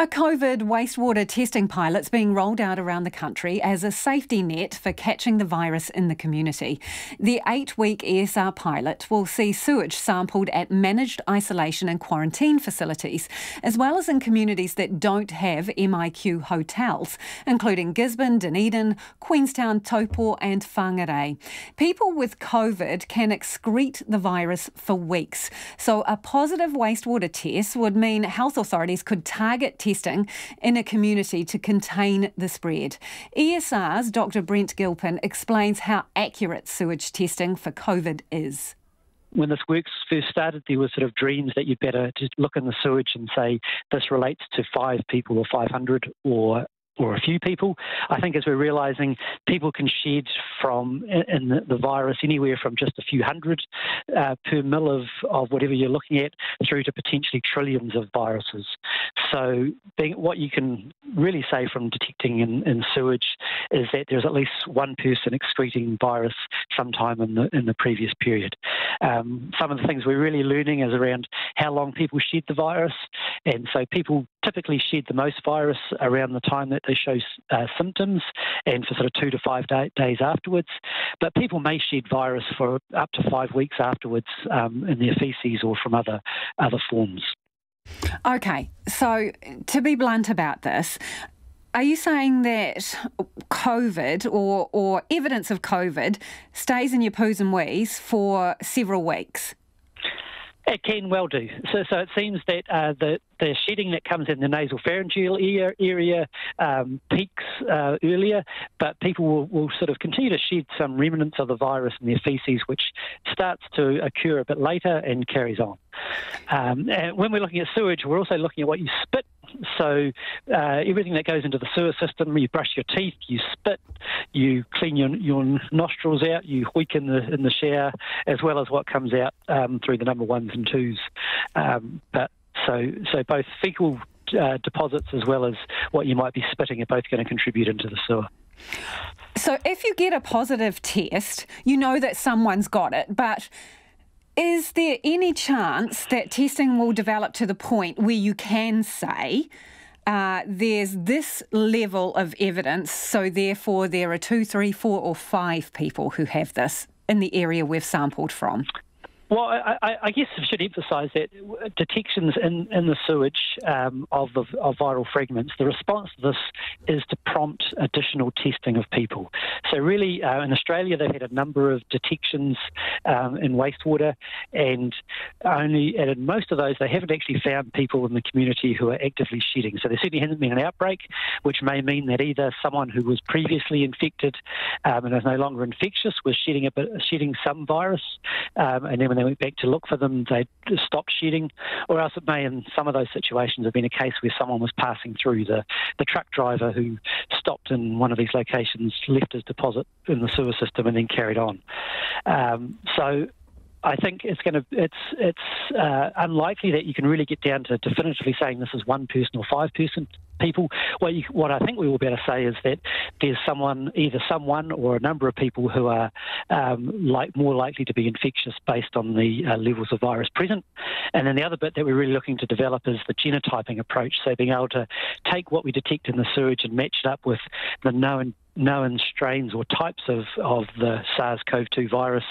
A COVID wastewater testing pilot's being rolled out around the country as a safety net for catching the virus in the community. The eight week ESR pilot will see sewage sampled at managed isolation and quarantine facilities, as well as in communities that don't have MIQ hotels, including Gisborne, Dunedin, Queenstown, Taupo, and Whangarei. People with COVID can excrete the virus for weeks, so a positive wastewater test would mean health authorities could target in a community to contain the spread. ESR's Dr. Brent Gilpin explains how accurate sewage testing for COVID is when this work first started, there were sort of dreams that you'd better just look in the sewage and say this relates to five people or 500 or or a few people. I think as we're realizing, people can shed from in the, the virus anywhere from just a few hundred uh, per mil of, of whatever you're looking at through to potentially trillions of viruses. So being, what you can really say from detecting in, in sewage is that there's at least one person excreting virus sometime in the in the previous period. Um, some of the things we're really learning is around how long people shed the virus, and so people typically shed the most virus around the time that they show uh, symptoms and for sort of two to five day, days afterwards. But people may shed virus for up to five weeks afterwards um, in their feces or from other other forms. Okay, so to be blunt about this, are you saying that COVID or, or evidence of COVID stays in your poos and wees for several weeks? It can well do. So, so it seems that uh, the the shedding that comes in the nasal pharyngeal ear, area um, peaks uh, earlier, but people will, will, sort of continue to shed some remnants of the virus in their feces, which starts to occur a bit later and carries on. Um, and when we're looking at sewage, we're also looking at what you spit so uh, everything that goes into the sewer system, you brush your teeth, you spit, you clean your, your nostrils out, you hoik in the in the shower, as well as what comes out um, through the number ones and twos. Um, but so so both fecal uh, deposits as well as what you might be spitting are both going to contribute into the sewer. So if you get a positive test, you know that someone's got it, but is there any chance that testing will develop to the point where you can say, uh, there's this level of evidence, so therefore there are two, three, four, or five people who have this in the area we've sampled from? Well, I, I, guess I should emphasise that detections in, in the sewage um, of, the, of viral fragments, the response to this is to prompt additional testing of people. So, really, uh, in Australia, they've had a number of detections um, in wastewater, and only and in most of those, they haven't actually found people in the community who are actively shedding. So, there certainly hasn't been an outbreak, which may mean that either someone who was previously infected um, and is no longer infectious was shedding a bit, shedding some virus, um, and then when they went back to look for them, they stopped shedding, or else it may, in some of those situations, have been a case where someone was passing through the, the truck driver who stopped in one of these locations, left his deposit in the sewer system, and then carried on. Um, so I think it's going to it's it's uh, unlikely that you can really get down to definitively saying this is one person or five person people. What you, what I think we will be able to say is that there's someone either someone or a number of people who are um, like more likely to be infectious based on the uh, levels of virus present. And then the other bit that we're really looking to develop is the genotyping approach. So being able to take what we detect in the sewage and match it up with the known known strains or types of, of the SARS-CoV-2 virus,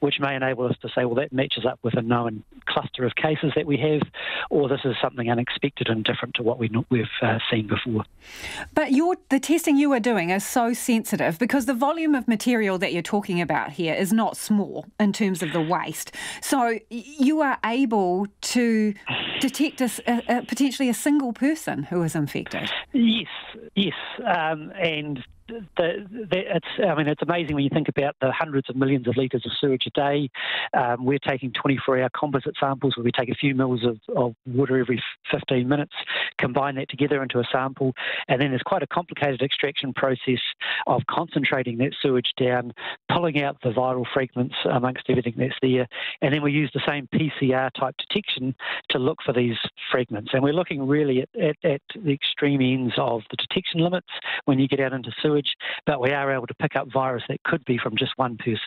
which may enable us to say, well, that matches up with a known cluster of cases that we have, or this is something unexpected and different to what we, have uh, seen before. But your, the testing you are doing is so sensitive because the volume of material that you're talking about here is not small in terms of the waste. So you are able to detect a, a, potentially a single person who is infected. Yes, yes. Um, and the, the, it's, I mean, it's amazing when you think about the hundreds of millions of litres of sewage a day. Um, we're taking 24-hour composite samples where we take a few mils of, of, water every 15 minutes, combine that together into a sample, and then there's quite a complicated extraction process of concentrating that sewage down, pulling out the viral fragments amongst everything that's there, and then we use the same PCR type detection to look for these fragments. And we're looking really at, at, at the extreme ends of the detection limits when you get out into sewage but we are able to pick up virus that could be from just one person.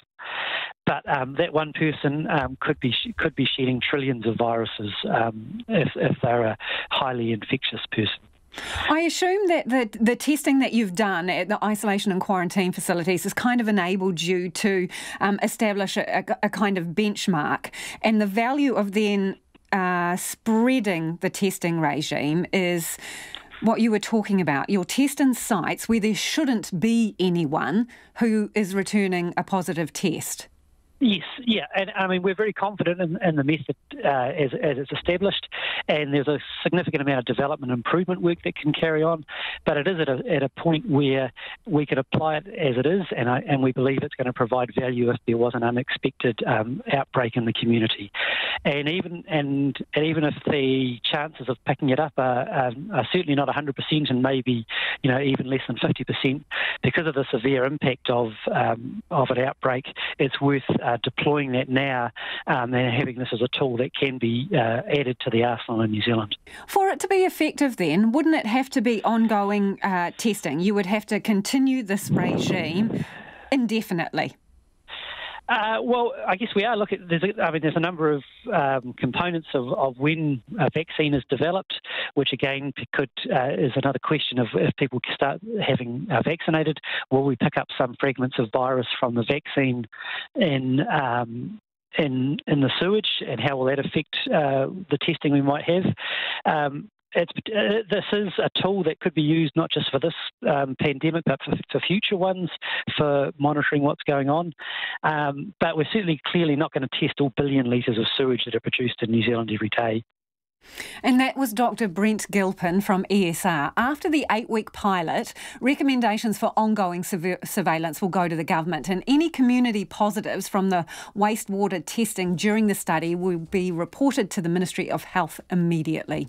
But um, that one person um, could be could be shedding trillions of viruses um, if, if they're a highly infectious person. I assume that the, the testing that you've done at the isolation and quarantine facilities has kind of enabled you to um, establish a, a, kind of benchmark. And the value of then uh, spreading the testing regime is what you were talking about. Your test in sites where there shouldn't be anyone who is returning a positive test. Yes, yeah, and I mean we're very confident in, in the method uh, as, as it's established, and there's a significant amount of development improvement work that can carry on, but it is at a, at a point where we can apply it as it is, and I, and we believe it's going to provide value if there was an unexpected um, outbreak in the community, and even and, and even if the chances of picking it up are, are, are certainly not 100% and maybe you know even less than 50% because of the severe impact of um, of an outbreak, it's worth uh, deploying that now um, and having this as a tool that can be uh, added to the arsenal in New Zealand. For it to be effective, then, wouldn't it have to be ongoing uh, testing? You would have to continue this regime indefinitely. Uh, well, I guess we are looking. There's a, I mean, there's a number of um, components of, of, when a vaccine is developed, which again could uh, is another question of if people start having uh, vaccinated, will we pick up some fragments of virus from the vaccine in um, in in the sewage, and how will that affect uh, the testing we might have? Um, it's, uh, this is a tool that could be used not just for this um, pandemic, but for, for, future ones for monitoring what's going on. Um, but we're certainly clearly not going to test all billion litres of sewage that are produced in New Zealand every day. And that was Dr. Brent Gilpin from ESR. After the eight week pilot, recommendations for ongoing surveillance will go to the government, and any community positives from the wastewater testing during the study will be reported to the Ministry of Health immediately.